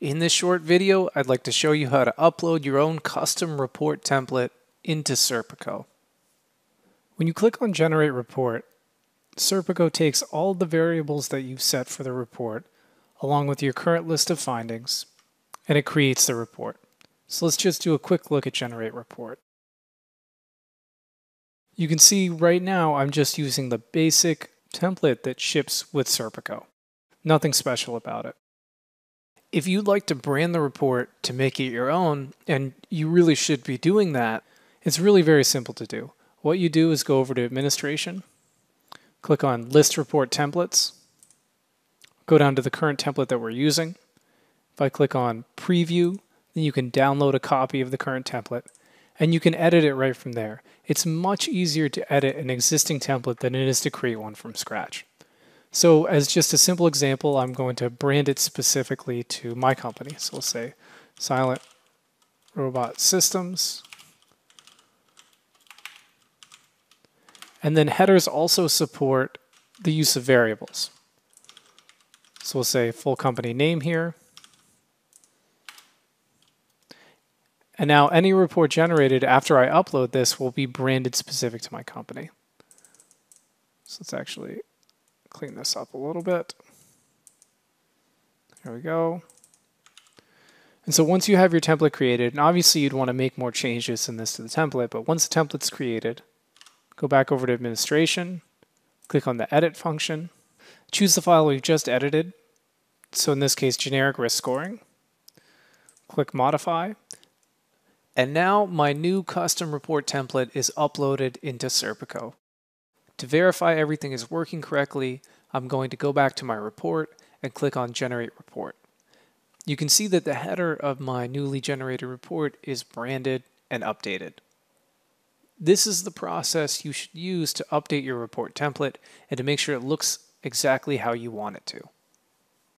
In this short video, I'd like to show you how to upload your own custom report template into Serpico. When you click on Generate Report, Serpico takes all the variables that you've set for the report, along with your current list of findings, and it creates the report. So let's just do a quick look at Generate Report. You can see right now I'm just using the basic template that ships with Serpico. Nothing special about it. If you'd like to brand the report to make it your own, and you really should be doing that, it's really very simple to do. What you do is go over to Administration, click on List Report Templates, go down to the current template that we're using. If I click on Preview, then you can download a copy of the current template, and you can edit it right from there. It's much easier to edit an existing template than it is to create one from scratch. So as just a simple example, I'm going to brand it specifically to my company. So we'll say Silent Robot Systems. And then headers also support the use of variables. So we'll say full company name here. And now any report generated after I upload this will be branded specific to my company. So let's actually clean this up a little bit. There we go. And so once you have your template created, and obviously you'd want to make more changes than this to the template, but once the template's created, go back over to administration, click on the edit function, choose the file we've just edited, so in this case generic risk scoring, click modify, and now my new custom report template is uploaded into Serpico. To verify everything is working correctly, I'm going to go back to my report and click on Generate Report. You can see that the header of my newly generated report is branded and updated. This is the process you should use to update your report template and to make sure it looks exactly how you want it to.